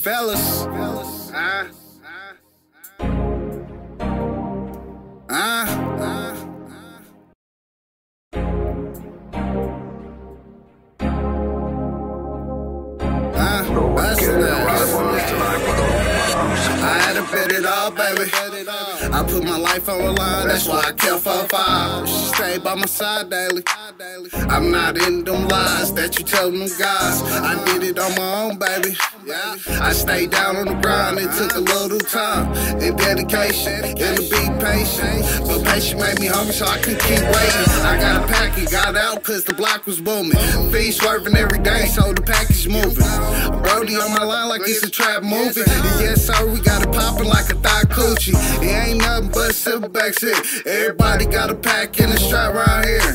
fellas. Ah. I had to bet it all, baby. I put my life on the line, that's why I kept her five. She stayed by my side daily. I'm not in them lies that you tell them guys. I did it on my own, baby. I stayed down on the grind, it took a little time and dedication and to be patient. But patience made me hungry, so I couldn't keep waiting. I got a package, got out cause the block was booming. Feet swerving every day, so the package moving. Brody on my line like it's a trap movie. Yes, we got it popping like a thigh coochie. It ain't nothing but silverback shit. Everybody got a pack in the strap right here.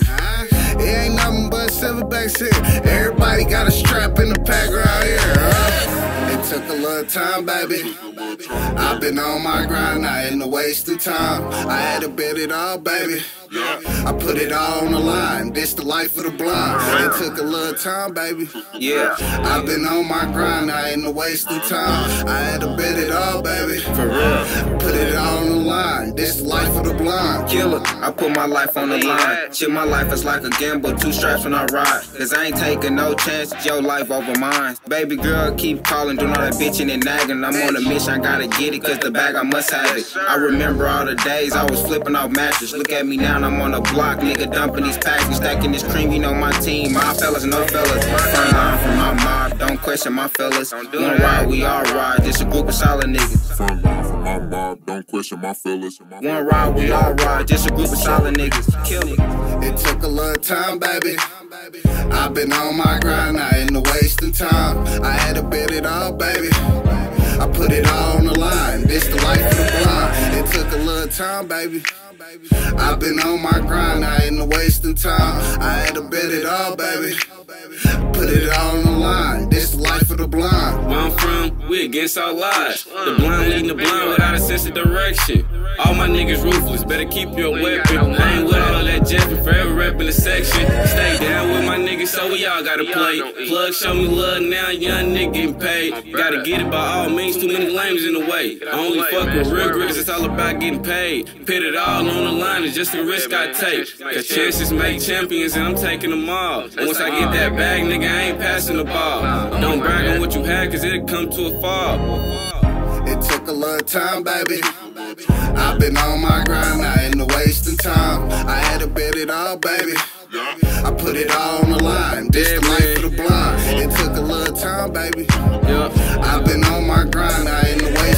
It ain't nothing but silverback shit. Everybody got a strap in the pack right here. It took a little time, baby. I've been on my grind, I ain't a waste of time. I had to bet it all, baby. I put it all on the line. This the life of the blind. It took a little time, baby. Yeah. I've been on my grind, I ain't a waste of time. I had to bet it all, baby. For real. Put it all on the line. This the life of the blind. Killer, I put my life on the line. Shit, my life is like a gamble, two straps when I ride. Cause I ain't taking no chances, your life over mine. Baby girl, keep calling, doing all that bitching and nagging. I'm on a mission, I gotta get it, cause the bag I must have it. I remember all the days I was flipping off mattress. Look at me now, I'm on the block, nigga dumping these packs and stacking this cream. You know my team, my fellas, no fellas. Front line from my mob, don't question my fellas. One ride, we all ride, just a group of solid niggas. Front line from my mob, don't question my feelings. One ride, we all ride, just a group of solid niggas. Kill it. It took a little time, baby. I've been on my grind, I ain't no wasting time. I had to bet it all, baby. Put it all on the line. This the life of the blind. It took a little time, baby. I've been on my grind, I ain't wasting time. I had to bet it all, baby. Put it all on the line. This life the blind. Where I'm from, we against our lies. The blind leading the blind without a sense of direction. All my niggas ruthless, better keep your weapon. I ain't with all that jeffing, forever reppin' the section. Stay down with my niggas, so we all gotta play. Plug, show me love now, young nigga getting paid. Gotta get it by all means, too many lames in the way. I only fuck with real gritters, it's all about getting paid. Put it all on the line, it's just a risk I take. Cause chances make champions, and I'm taking them all. And once I get that bag, nigga, I ain't passing the ball. Don't brag on what you had, cause it'll come to a fall. It took a little time, baby. I've been on my grind, I ain't no wasting time. I had to bet it all, baby. I put it all on the line. This the life of the blind. It took a little time, baby. I've been on my grind, I ain't no wasting time.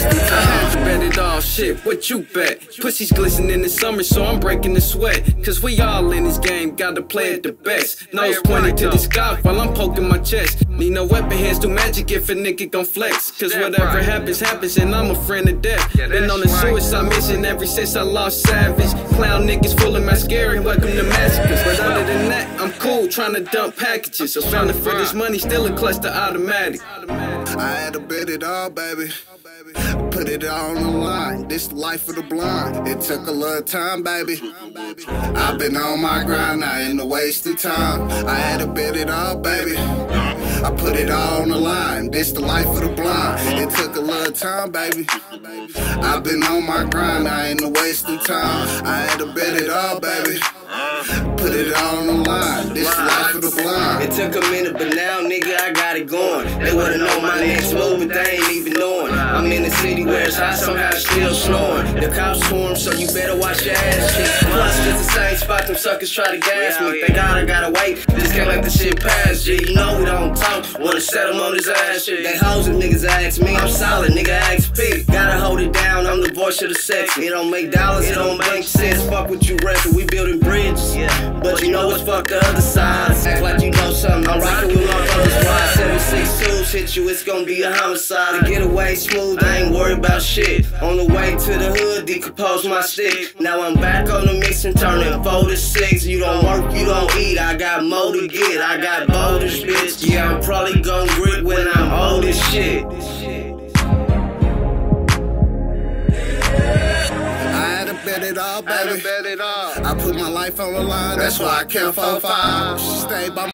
Bet it all, shit, what you bet? Pussy's glistening in the summer, so I'm breaking the sweat. Cause we all in this game, gotta play it the best. Nose pointed to the sky while I'm poking my chest. Need no weapon hands, do magic if a nigga gon' flex. Cause whatever happens, happens, and I'm a friend of death. Been on a suicide mission ever since I lost Savage. Clown niggas full of mascara, welcome to massacres. But other than that, I'm cool, trying to dump packages. So trying to for this money, still a cluster automatic. I had to bet it all, baby. Put it on the line. This life of the blind. It took a little time, baby. I've been on my grind, I ain't wasting time. I had to bet it all, baby. I put it all on the line. This the life of the blind. It took a little time, baby. I've been on my grind, I ain't wasting time. I had to bet it all, baby. Put it all on the line. This the life of the blind. It took a minute, but now, nigga, I got it going. They would've known my next move, but they city where it's hot, somehow it's still snoring. The cops swarm, so you better watch your ass. Shit. Plus, it's the same spot them suckers try to gas me. Thank God I gotta wait. Just can't let the shit pass. G, you know we don't talk. Wanna set him on his ass. Shit. They hoes and niggas ask me. I'm solid, nigga ask P. Gotta hold it down. I'm the voice of the sex. It don't make dollars, it don't make sense. Fuck what you reckon. We building bridges. But you know it's fuck the other side. Act like you know something. I'm rocking with my brothers. Ride 76 hit you, it's gonna be a homicide. I get away smooth, I ain't worried about shit. On the way to the hood, decompose my stick. Now I'm back on the mix and turning four to six. You don't work, you don't eat. I got more to get, I got boulders, bitch. Yeah, I'm probably gonna grip when I'm old as shit. it all, baby. I, bet it all. I put my life on the line, that's why I care for five. Stay by